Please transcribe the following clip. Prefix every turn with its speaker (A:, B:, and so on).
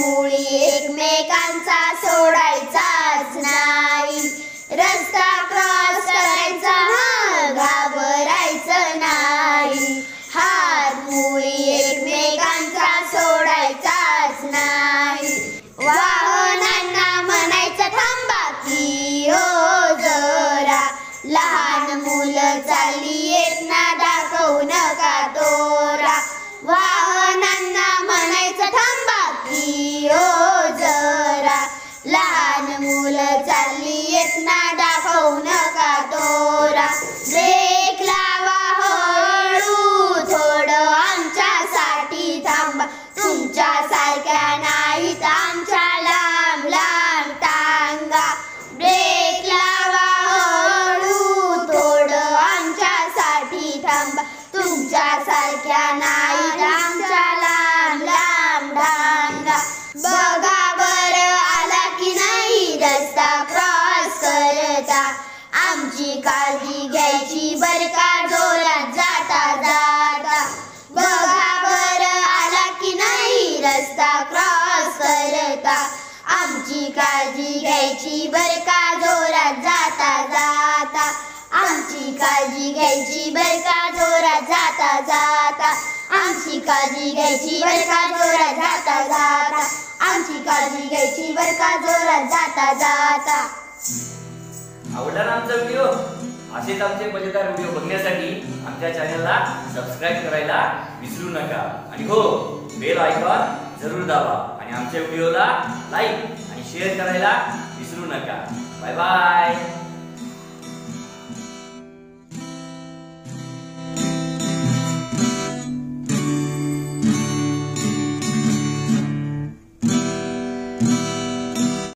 A: मुळी एकमेकांचा सोडायचाच ना. वेदना दाखवू नका तोरा. ब्रेक लावा हळू. थोडं आमच्यासाठी थांबा. तुमच्या सारख्या नाही आमच्या लांब लांब टांगा. ब्रेक लावा हळू. थोडं आमच्यासाठी थांबा. तुमच्या सारख्या नाही जाता. आमची काळजी घ्यायची बर का? जोरात जाता जाता. बघा बर आला की नाही रस्ता क्रॉस करता. आमची काळजी घ्यायची बर का? जोरात जाता जाता. आमची काळजी घ्यायची बर का? जोरात जाता जाता. आमची काळजी घ्यायची बर का? जोरात जाता जाता. आमची काळजी घ्यायची बर का? जोरात जाता जाता.
B: आवडला ना आमचा व्हिडिओ असेच आमचे मजेदार व्हिडिओ बघण्यासाठी आमच्या चॅनलला सबस्क्राईब करायला विसरू नका. आणि हो बेल आयकॉन जरूर दाबा आणि आमच्या व्हिडिओला लाईक आणि शेअर करायला विसरू नका. Bye bye